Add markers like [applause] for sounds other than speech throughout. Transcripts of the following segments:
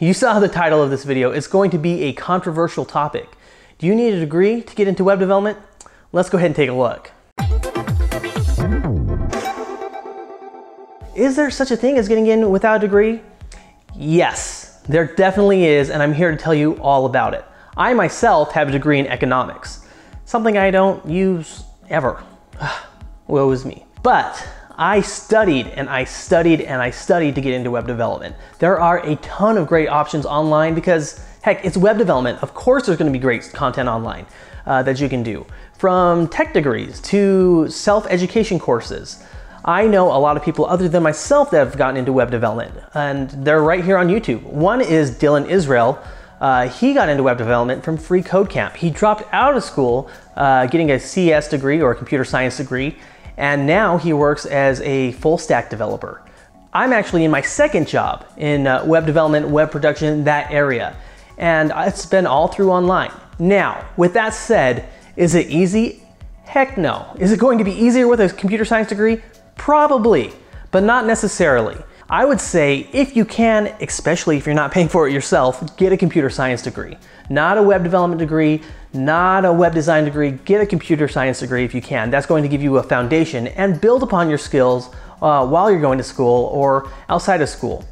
You saw the title of this video. It's going to be a controversial topic. Do you need a degree to get into web development? Let's go ahead and take a look. Is there such a thing as getting in without a degree? Yes, there definitely is, and I'm here to tell you all about it. I myself have a degree in economics, something I don't use ever. [sighs] Woe is me. But I studied and I studied and I studied to get into web development. There are a ton of great options online because, heck, it's web development. Of course, there's going to be great content online uh, that you can do. From tech degrees to self education courses. I know a lot of people other than myself that have gotten into web development, and they're right here on YouTube. One is Dylan Israel. Uh, he got into web development from Free Code Camp. He dropped out of school, uh, getting a CS degree or a computer science degree, and now he works as a full stack developer. I'm actually in my second job in uh, web development, web production, that area, and it's been all through online. Now, with that said, is it easy? Heck no. Is it going to be easier with a computer science degree? Probably, but not necessarily. I would say if you can, especially if you're not paying for it yourself, get a computer science degree. Not a web development degree, not a web design degree, get a computer science degree if you can. That's going to give you a foundation and build upon your skills uh, while you're going to school or outside of school.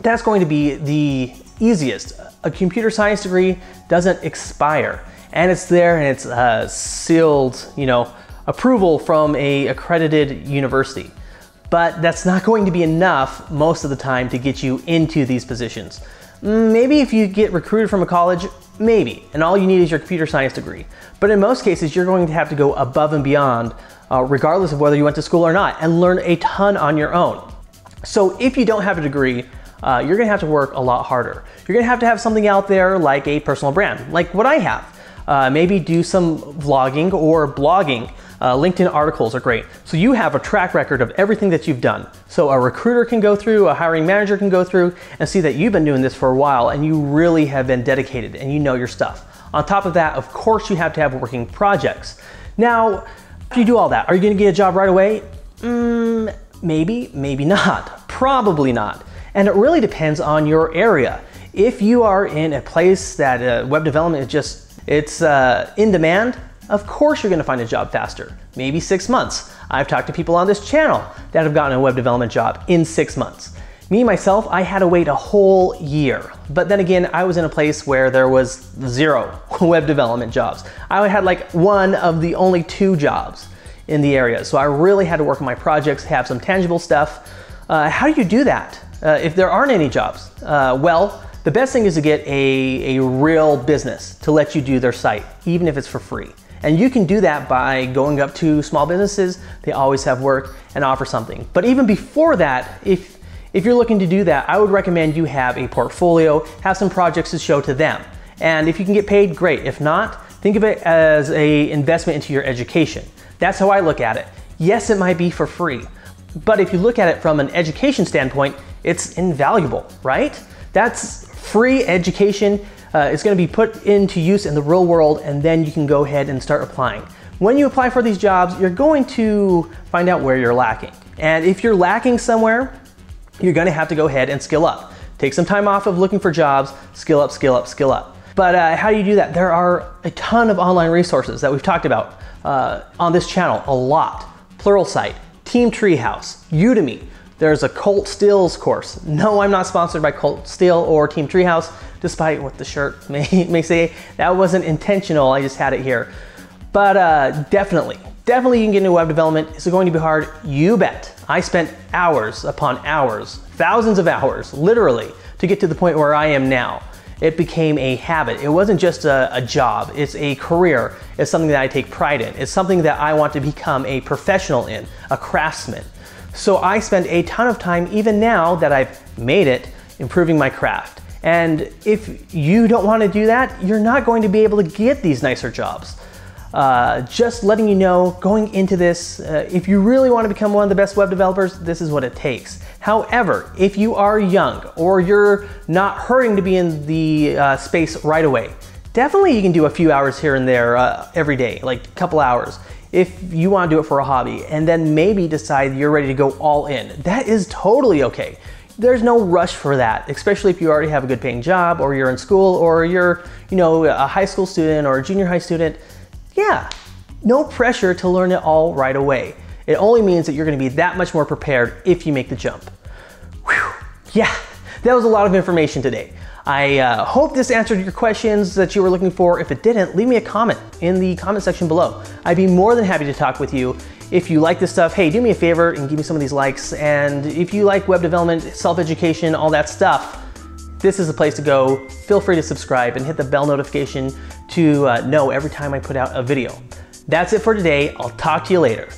That's going to be the easiest. A computer science degree doesn't expire and it's there and it's uh, sealed, you know, approval from a accredited university. But that's not going to be enough most of the time to get you into these positions. Maybe if you get recruited from a college, maybe, and all you need is your computer science degree. But in most cases, you're going to have to go above and beyond, uh, regardless of whether you went to school or not, and learn a ton on your own. So if you don't have a degree, uh, you're gonna have to work a lot harder. You're gonna have to have something out there like a personal brand, like what I have. Uh, maybe do some vlogging or blogging uh, LinkedIn articles are great. So you have a track record of everything that you've done. So a recruiter can go through, a hiring manager can go through and see that you've been doing this for a while and you really have been dedicated and you know your stuff. On top of that, of course, you have to have working projects. Now, if you do all that, are you gonna get a job right away? Mm, maybe, maybe [laughs] not. Probably not. And it really depends on your area. If you are in a place that uh, web development is just, it's uh, in demand, of course you're gonna find a job faster, maybe six months. I've talked to people on this channel that have gotten a web development job in six months. Me, myself, I had to wait a whole year. But then again, I was in a place where there was zero [laughs] web development jobs. I had like one of the only two jobs in the area. So I really had to work on my projects, have some tangible stuff. Uh, how do you do that uh, if there aren't any jobs? Uh, well, the best thing is to get a, a real business to let you do their site, even if it's for free. And you can do that by going up to small businesses. They always have work and offer something. But even before that, if, if you're looking to do that, I would recommend you have a portfolio, have some projects to show to them. And if you can get paid, great. If not, think of it as a investment into your education. That's how I look at it. Yes, it might be for free, but if you look at it from an education standpoint, it's invaluable, right? That's free education uh, it's going to be put into use in the real world and then you can go ahead and start applying. When you apply for these jobs, you're going to find out where you're lacking. And if you're lacking somewhere, you're going to have to go ahead and skill up. Take some time off of looking for jobs, skill up, skill up, skill up. But uh, how do you do that? There are a ton of online resources that we've talked about uh, on this channel, a lot. Pluralsight, Team Treehouse, Udemy, there's a Colt Steele's course. No, I'm not sponsored by Colt Steele or Team Treehouse, despite what the shirt [laughs] may, may say. That wasn't intentional, I just had it here. But uh, definitely, definitely you can get into web development. Is it going to be hard? You bet. I spent hours upon hours, thousands of hours, literally, to get to the point where I am now. It became a habit. It wasn't just a, a job, it's a career. It's something that I take pride in. It's something that I want to become a professional in, a craftsman. So I spend a ton of time, even now that I've made it, improving my craft. And if you don't want to do that, you're not going to be able to get these nicer jobs. Uh, just letting you know, going into this, uh, if you really want to become one of the best web developers, this is what it takes. However, if you are young or you're not hurrying to be in the uh, space right away, definitely you can do a few hours here and there uh, every day, like a couple hours if you want to do it for a hobby and then maybe decide you're ready to go all in. That is totally okay. there's no rush for that, especially if you already have a good paying job or you're in school or you're, you know, a high school student or a junior high student. Yeah, no pressure to learn it all right away. It only means that you're gonna be that much more prepared if you make the jump. Whew. Yeah, that was a lot of information today. I uh, hope this answered your questions that you were looking for. If it didn't, leave me a comment in the comment section below. I'd be more than happy to talk with you. If you like this stuff, hey, do me a favor and give me some of these likes. And if you like web development, self-education, all that stuff, this is the place to go. Feel free to subscribe and hit the bell notification to uh, know every time I put out a video. That's it for today. I'll talk to you later.